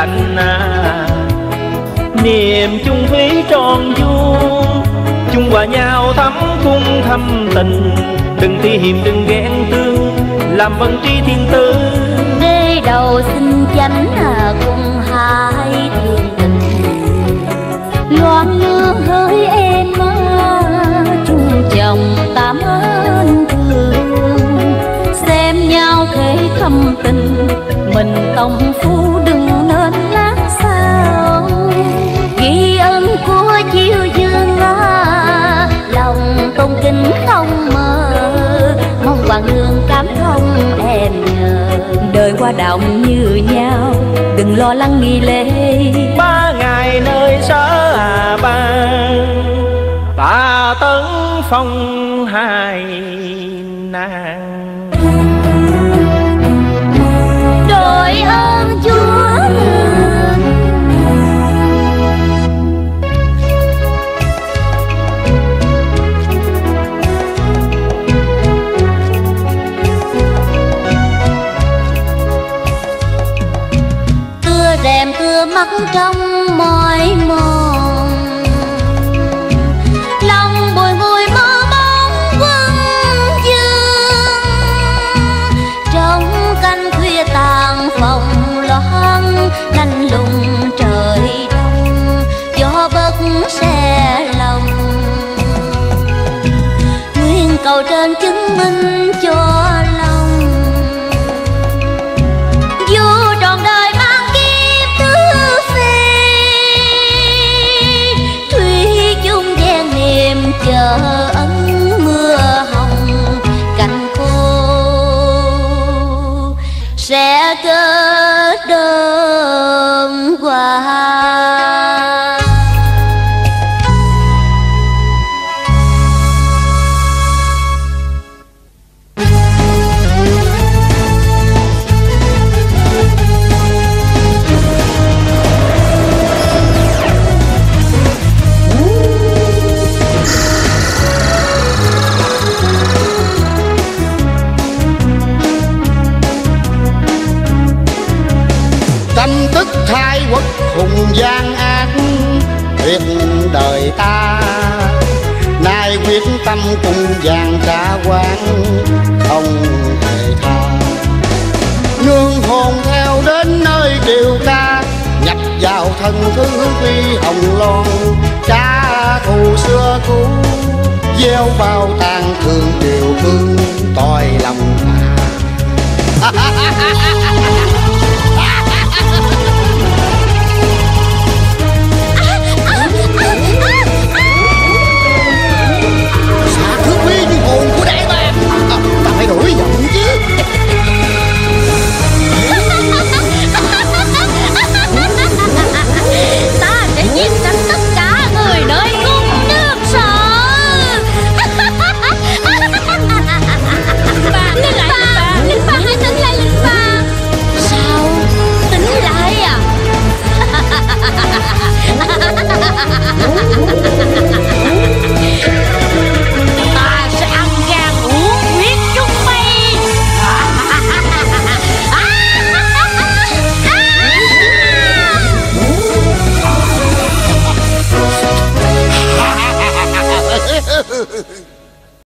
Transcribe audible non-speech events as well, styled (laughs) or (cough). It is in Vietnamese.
thành à. Niềm chung thủy tròn vuông, chung hòa nhau thắm cung thâm tình. Đừng thi hiềm, đừng ghen tương, làm vân tri thiên tư. Đê đầu xin chánh à cùng hai thương tình. Loan lương hỡi em à, chung chồng ta ơn thương. Xem nhau thế thâm tình, mình tông phu đời qua như nhau. Đừng lo lắng nghi lễ. Ba ngày nơi sở à ba ta tấn phong hai nàng. Mắt trong mỏi mòn lòng bồi hồi mơ bóng quân dương. Trong canh khuya tàn phòng loáng lạnh lùng trời đông. Gió bất xe lòng. Nguyên cầu trên chứng minh quốc hùng gian ác tuyệt đời ta. Nay quyết tâm cùng vàng cả quan không hề tha. Nương hồn theo đến nơi triều ca nhập vào thân thứ phi hồng loan. Trả thù xưa cũ, gieo bao tàn thương triều cương tội lòng ta. (laughs)